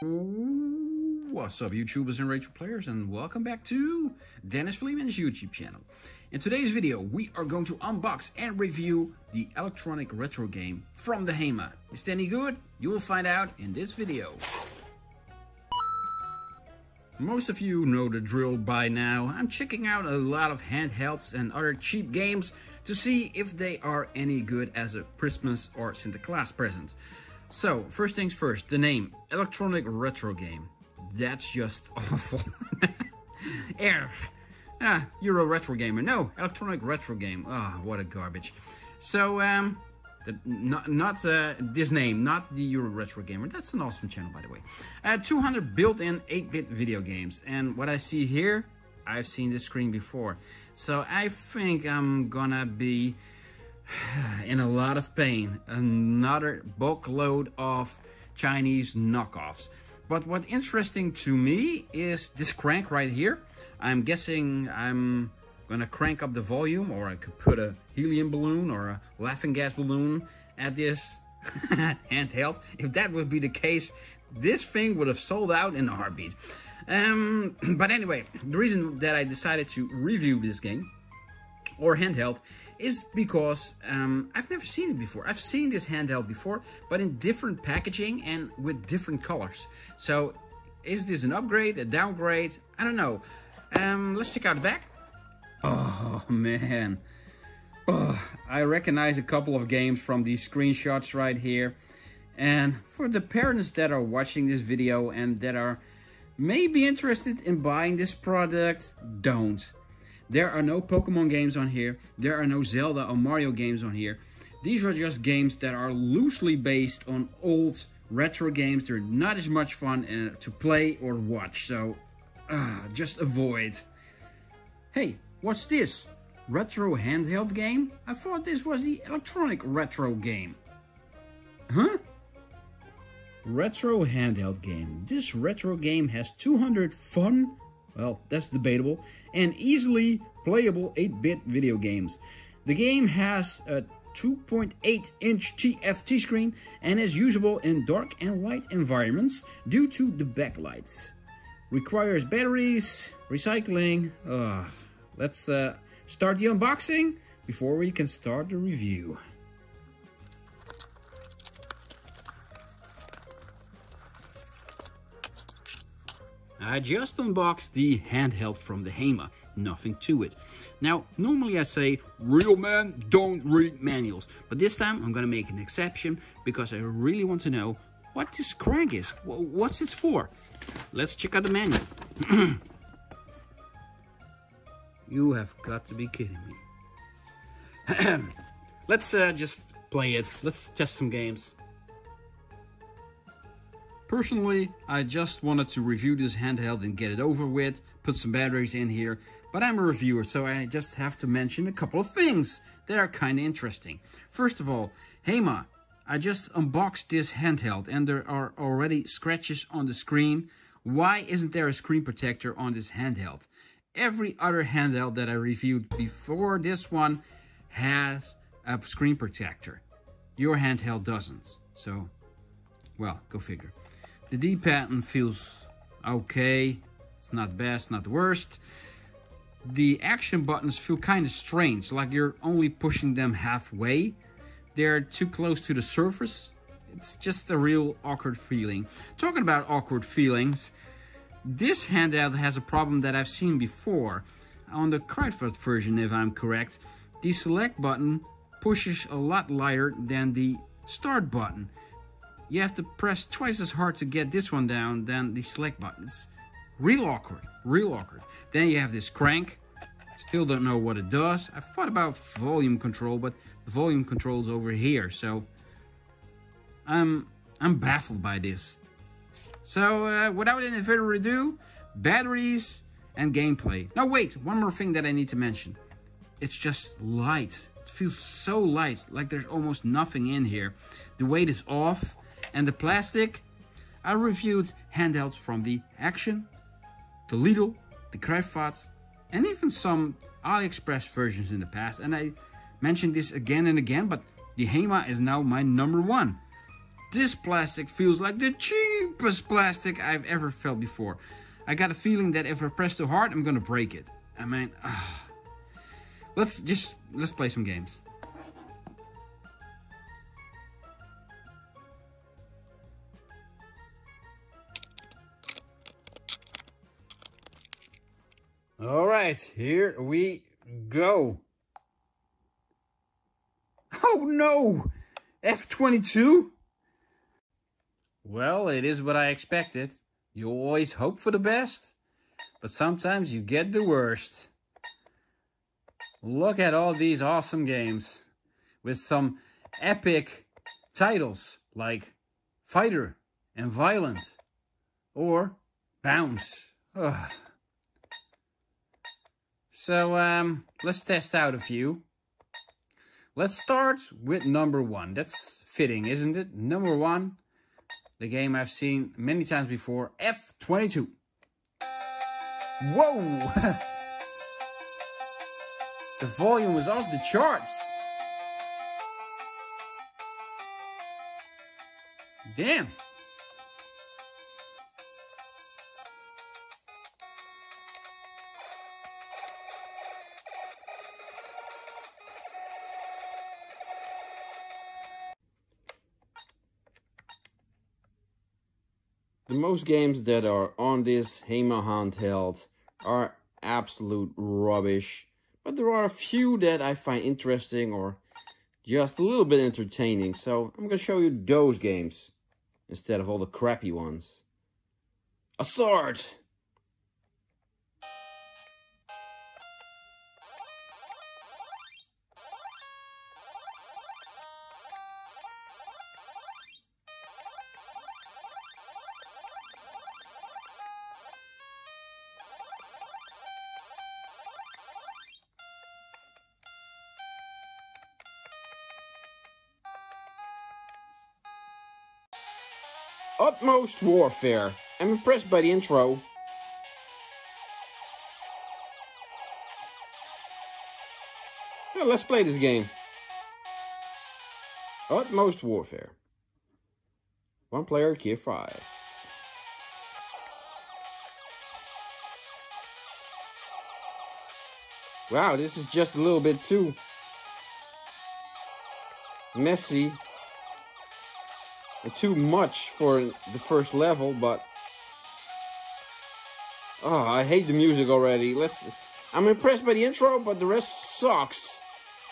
What's up YouTubers and retro players and welcome back to Dennis Fleaman's YouTube channel. In today's video we are going to unbox and review the electronic retro game from the HEMA. Is it any good? You will find out in this video. Most of you know the drill by now. I'm checking out a lot of handhelds and other cheap games to see if they are any good as a Christmas or Santa Claus present. So, first things first, the name, Electronic Retro Game. That's just awful. Air. Ah, a retro gamer. No, electronic retro game. Ah, oh, what a garbage. So, um, the, not, not uh, this name, not the Euro Retro Gamer. That's an awesome channel, by the way. Uh, 200 built-in 8-bit video games. And what I see here, I've seen this screen before. So I think I'm gonna be in a lot of pain. Another bulk load of Chinese knockoffs. But what's interesting to me is this crank right here. I'm guessing I'm gonna crank up the volume or I could put a helium balloon or a laughing gas balloon at this handheld. If that would be the case, this thing would have sold out in a heartbeat. Um, but anyway, the reason that I decided to review this game or handheld is because um, I've never seen it before. I've seen this handheld before, but in different packaging and with different colors. So is this an upgrade, a downgrade? I don't know. Um, let's check out the back. Oh, man. Oh, I recognize a couple of games from these screenshots right here. And for the parents that are watching this video and that are maybe interested in buying this product, don't. There are no Pokemon games on here. There are no Zelda or Mario games on here. These are just games that are loosely based on old retro games. They're not as much fun uh, to play or watch. So uh, just avoid. Hey, what's this? Retro handheld game? I thought this was the electronic retro game. Huh? Retro handheld game. This retro game has 200 fun, well, that's debatable, and easily playable 8-bit video games. The game has a 2.8 inch TFT screen and is usable in dark and light environments due to the backlight. Requires batteries, recycling. Uh, let's uh, start the unboxing before we can start the review. I just unboxed the handheld from the HEMA, nothing to it. Now, normally I say, real men don't read manuals, but this time I'm gonna make an exception because I really want to know what this crank is, what's it for? Let's check out the manual. you have got to be kidding me. Let's uh, just play it, let's test some games. Personally, I just wanted to review this handheld and get it over with, put some batteries in here, but I'm a reviewer, so I just have to mention a couple of things that are kind of interesting. First of all, HEMA, I just unboxed this handheld and there are already scratches on the screen. Why isn't there a screen protector on this handheld? Every other handheld that I reviewed before this one has a screen protector. Your handheld doesn't, so, well, go figure. The D pattern feels okay. It's not best, not worst. The action buttons feel kind of strange, like you're only pushing them halfway. They're too close to the surface. It's just a real awkward feeling. Talking about awkward feelings, this handout has a problem that I've seen before. On the Kruidvat version, if I'm correct, the select button pushes a lot lighter than the start button you have to press twice as hard to get this one down than the select button. Real awkward, real awkward. Then you have this crank. Still don't know what it does. I thought about volume control, but the volume control is over here. So I'm, I'm baffled by this. So uh, without any further ado, batteries and gameplay. Now wait, one more thing that I need to mention. It's just light. It feels so light, like there's almost nothing in here. The weight is off and the plastic, I reviewed handhelds from the Action, the Lidl, the Kruidvat, and even some AliExpress versions in the past. And I mentioned this again and again, but the HEMA is now my number one. This plastic feels like the cheapest plastic I've ever felt before. I got a feeling that if I press too hard, I'm gonna break it. I mean, uh, let's just, let's play some games. Right, here we go. Oh no! F-22? Well, it is what I expected. You always hope for the best, but sometimes you get the worst. Look at all these awesome games with some epic titles like Fighter and Violent or Bounce. Ugh. So um, let's test out a few. Let's start with number one. That's fitting, isn't it? Number one, the game I've seen many times before, F22. Whoa! the volume was off the charts. Damn. The most games that are on this HEMA handheld are absolute rubbish. But there are a few that I find interesting or just a little bit entertaining. So I'm going to show you those games instead of all the crappy ones. A sword! Utmost Warfare. I'm impressed by the intro. Well, let's play this game. Utmost Warfare. One player, tier 5. Wow, this is just a little bit too messy too much for the first level, but oh, I hate the music already. Let's. I'm impressed by the intro, but the rest sucks.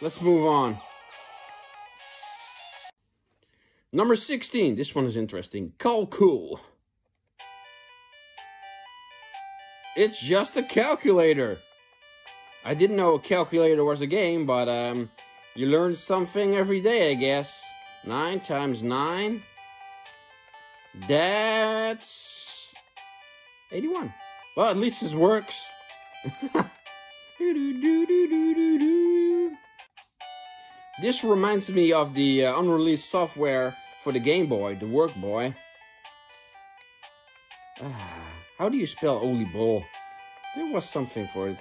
Let's move on. Number 16. This one is interesting. Call Cool. It's just a calculator. I didn't know a calculator was a game, but um, you learn something every day, I guess. 9 times 9 that's 81. Well, at least this works. this reminds me of the uh, unreleased software for the Game Boy, the Work Boy. Ah, how do you spell Oli Ball? There was something for it.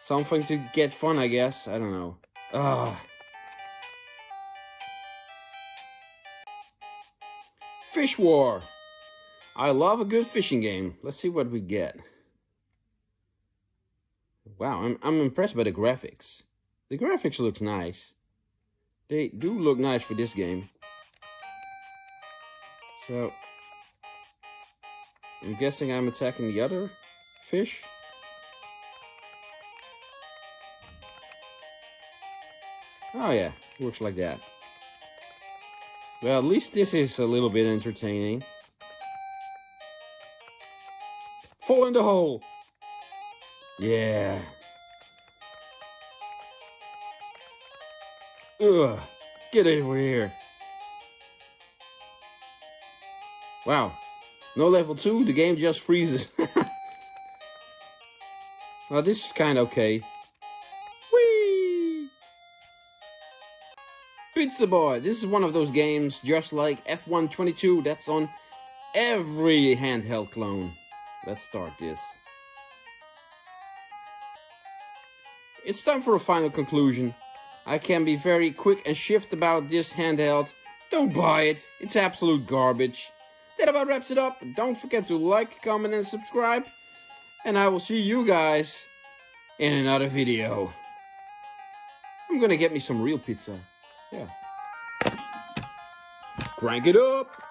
Something to get fun, I guess. I don't know. Ah. Fish War. I love a good fishing game. Let's see what we get. Wow, I'm, I'm impressed by the graphics. The graphics looks nice. They do look nice for this game. So, I'm guessing I'm attacking the other fish. Oh yeah, works like that. Well, at least this is a little bit entertaining. Fall in the hole! Yeah. Ugh, get over here. Wow, no level 2, the game just freezes. well, this is kind of okay. Pizza Boy. This is one of those games, just like F122, that's on every handheld clone. Let's start this. It's time for a final conclusion. I can be very quick and shift about this handheld. Don't buy it, it's absolute garbage. that about wraps it up. Don't forget to like, comment, and subscribe. And I will see you guys in another video. I'm gonna get me some real pizza. Yeah. Crank it up!